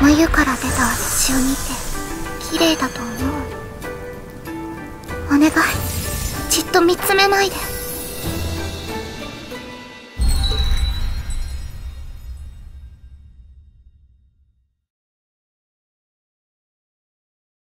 眉から出た私を見て綺麗だと思う。お願い。じっと見つめないで。